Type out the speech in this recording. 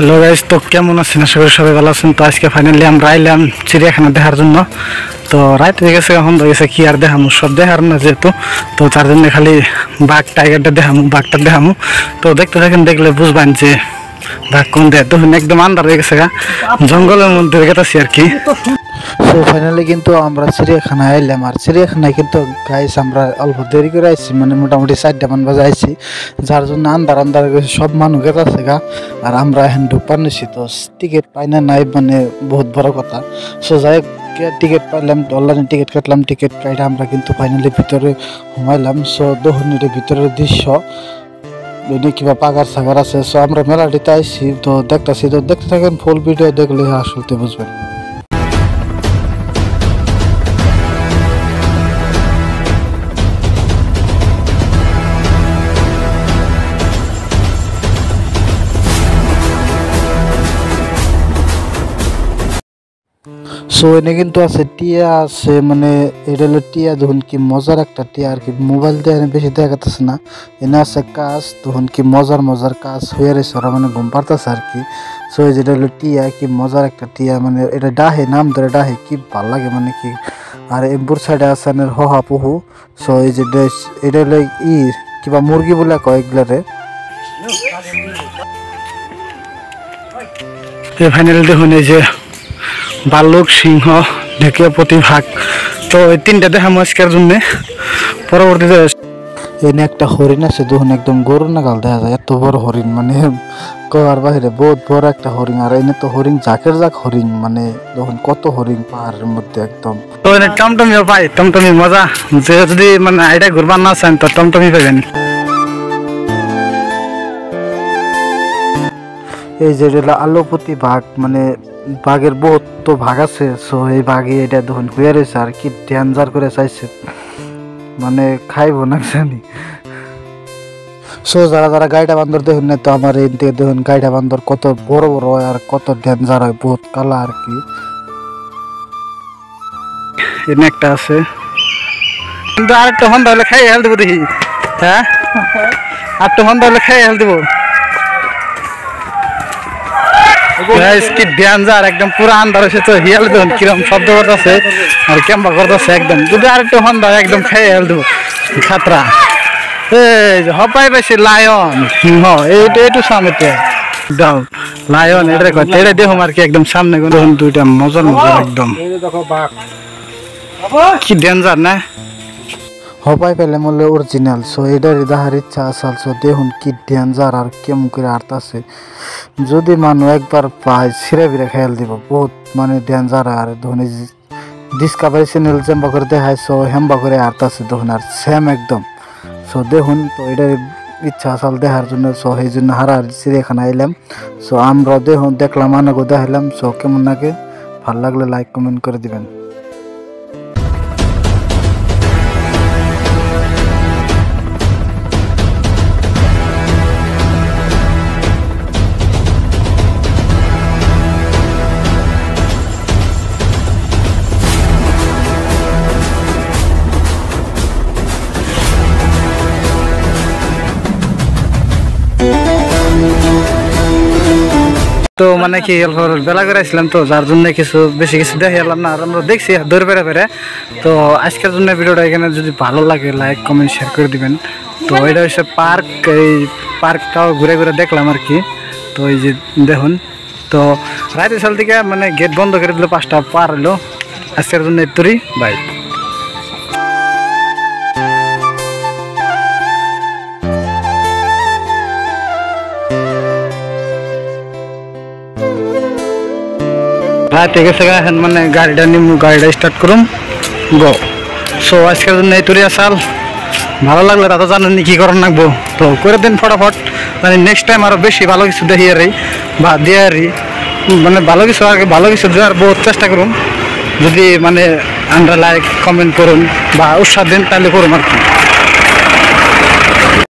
Hello guys তো কেমন আছেন? আশা করি সবাই ভালো আছেন। তো আজকে ফাইনালি আমরা আইলাম চিড়িয়াখানা দেখার জন্য। তো রাত হয়ে গেছে, এখন গেছে কি আর দেখামু? সব দেখার না যেহেতু। তো তার জন্য খালি বাঘ টাইগারটা দেখামু, বাঘটা দেখামু। তো দেখতে থাকেন, দেখলে বুঝবেন যে বাঘ কোন দেয় তখন একদম আন্দার হয়ে গেছে গা। জঙ্গলের মধ্যে গেতেছি আর কি। সো ফাইনালি কিন্তু আমরা চিড়িয়াখানায় এলাম। আর চিড়িয়াখানায় কিন্তু গাইস আমরা অল্প দেরি করে আইছি মানে মোটামুটি চারটা মান বাজে আইছি। যার জন্য আন্দার আন্দার সব মানুষ গেছে গা। আর আমরা এখন ঢুকবার নিছি, তো টিকিট পাই না নাই মানে বহুত বড় কথা। সো যাই টিকিট পাইলাম অনলাইনে টিকিট কাটলাম টিকিট কাটে আমরা কিন্তু ফাইনালি ভিতরে ঘুমাইলাম। সো দোহনির ভিতরের দৃশ্য এদিকে কিবা পাগার সাগার আছে সো আমরা মেলাটিতে আইছি, তো দেখতেছি, তো দেখতে থাকেন ফুল ভিডিও দেখলে আসলতে বুঝবেন। সো এনে কিন্তু আছে টিয়া, আছে মানে এটা হলো টিয়া যখন কি মজার একটা টিয়া, আর কি মোবাইল দিয়ে বেশি দেখাতেছে না। এনে আছে কাজ তখন কি মজার মজার কাজ হয়ে রয়েছে, ওরা মানে ঘুম পারতেছে আর কি। সো যেটা হলো টিয়া, কি মজার একটা টিয়া মানে এটা ডাহে, নাম ধরে ডাহে, কি ভালো লাগে মানে কি। আর এম্বুর সাইডে আছে হহা পুহু। সো এই যে এটা হলো ই, কিবা মুরগি বলে কয় এগুলারে। ফাইনালি দেখুন, এই যে বালুক সিংহ ঢেকিয়া প্রতিভাগ। তো এই তিনটা দেখামু আজকের জন্য। পরবর্তীতে এনে একটা হরিণ আছে দেখুন একদম গরু নাগাল দেখা যায়। এত বড় হরিণ মানে কবার বাহিরে বহুত বড় একটা হরিণ। আর এনে তো হরিণ জাকের জাক হরিণ মানে দেখুন কত হরিণ পাহাড়ের মধ্যে একদম। তো এনে টমটমিও পাই টমটমি মজা। যে যদি মানে আইডা ঘুরবার না চান তো টমটমি পাবেন এই যে আলোপতি বাঘ মানে বাঘের বহুত তো ভাগ আছে সো এই বাঘে এটা দেখুন হইয়া রয়েছে, আর কি ডেঞ্জার করে চাইছে। মানে খাইবো না জানি। সো যারা যারা গাড়িটা বান্দর দেখুন না তো আমার এই থেকে দেখুন গাড়িটা বান্দর কত বড় বড় হয়, আর কত ডেঞ্জার হয়, বহুত কালা আর কি। এনে একটা আছে। কিন্তু আরেকটা হন্দা হলে খাই হেল দেবো দেখি। হ্যাঁ? আরেকটা হন্দা হলে খাই হেল দেবো। কি একদম পুরো হিয়াল কিরম শব্দ করতেছে আর কেম্বা করতেছে একদম। যদি একদম খাই হেল দেবো খাতরা। এই যে হপাই পাইছি লায়ন সিংহ এইটা এইটু সামনে দাও লায়ন এটা কয় এটা দেখুন আর কি একদম সামনে দেখুন দুইটা মজার মজার একদম। কি ডেঞ্জার না? হবাই পেলে মলে অরিজিনাল, সো এটারই দেখার ইচ্ছা আসাল, সো দেখুন কি ডেঞ্জার আর কেমন করে আর্তাছে যদি মানুষ একবার পায়, ছিঁড়ে বিড়ে খেয়াল দিব, বহুত মানে ডেঞ্জার আর ধরুন ডিসকাভারি চ্যানেল যেমবা করে দেখায়, সো হেম্বা করে আর্তাছে দেখুন, আর সেম একদম। সো দেখুন, তো এটার ইচ্ছা আসাল দেখার জন্য, সো সেই জন্য হারার চিড়িয়াখানা আইলাম। সো আমরা দেখুন, দেখলাম, আনাগো দেখাইলাম, সো কেমন লাগে? ভালো লাগলে লাইক কমেন্ট করে দিবেন। তো মানে কি বেলা করে আসলাম তো, যার জন্য কিছু বেশি কিছু দেখে এলাম না, আর আমরা দেখছি দৌড় বেড়ে বেড়ে। তো আজকের জন্য ভিডিওটা এখানে যদি ভালো লাগে লাইক কমেন্ট শেয়ার করে দিবেন। তো এটা হচ্ছে পার্ক, এই পার্কটাও ঘুরে ঘুরে দেখলাম আর কি। তো এই যে দেখুন, তো রাতে সাল থেকে মানে গেট বন্ধ করে দিল, পাঁচটা পার হলো। আজকের জন্য এতরি বাই রাতে গেছে গা, এখন মানে গাড়িটা নিমু গাড়িটা স্টার্ট করুম। গো। সো আজকের জন্য এই তুরি আসাল। ভালো লাগলে দাদা জানেন কি করার লাগবো তো করে দিন ফটাফট। মানে নেক্সট টাইম আরও বেশি ভালো কিছু দেখি আর বা দিয়ে আর মানে ভালো কিছু আর ভালো কিছু দেওয়ার বহুত চেষ্টা করুন যদি মানে আমরা লাইক কমেন্ট করুন বা উৎসাহ দিন তাহলে করুন আর কি।